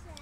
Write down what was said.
Yeah.